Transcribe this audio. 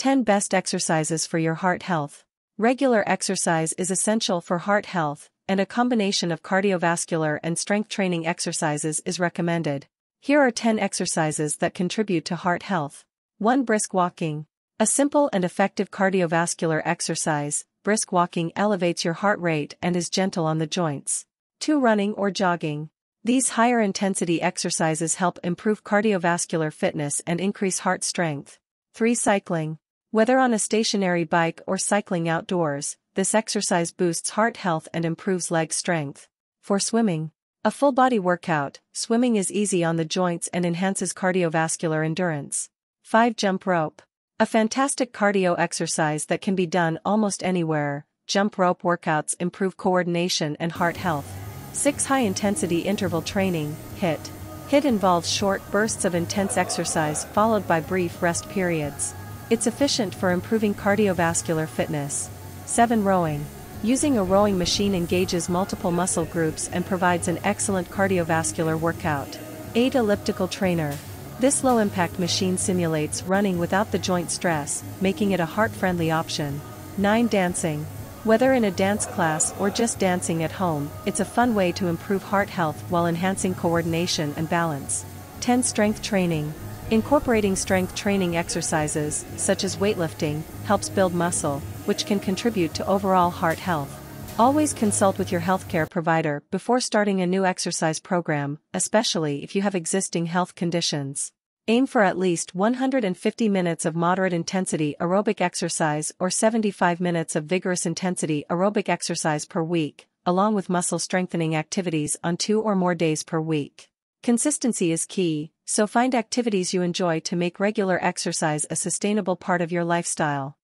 10 Best Exercises for Your Heart Health. Regular exercise is essential for heart health, and a combination of cardiovascular and strength training exercises is recommended. Here are 10 exercises that contribute to heart health. 1. Brisk walking. A simple and effective cardiovascular exercise, brisk walking elevates your heart rate and is gentle on the joints. 2. Running or jogging. These higher intensity exercises help improve cardiovascular fitness and increase heart strength. 3. Cycling. Whether on a stationary bike or cycling outdoors, this exercise boosts heart health and improves leg strength. For swimming, a full body workout, swimming is easy on the joints and enhances cardiovascular endurance. 5. Jump rope. A fantastic cardio exercise that can be done almost anywhere, jump rope workouts improve coordination and heart health. 6. High intensity interval training, HIIT. HIIT involves short bursts of intense exercise followed by brief rest periods. It's efficient for improving cardiovascular fitness. 7. Rowing. Using a rowing machine engages multiple muscle groups and provides an excellent cardiovascular workout. 8. Elliptical trainer. This low-impact machine simulates running without the joint stress, making it a heart-friendly option. 9. Dancing. Whether in a dance class or just dancing at home, it's a fun way to improve heart health while enhancing coordination and balance. 10. Strength training. Incorporating strength training exercises, such as weightlifting, helps build muscle, which can contribute to overall heart health. Always consult with your healthcare provider before starting a new exercise program, especially if you have existing health conditions. Aim for at least 150 minutes of moderate intensity aerobic exercise or 75 minutes of vigorous intensity aerobic exercise per week, along with muscle strengthening activities on two or more days per week. Consistency is key, so find activities you enjoy to make regular exercise a sustainable part of your lifestyle.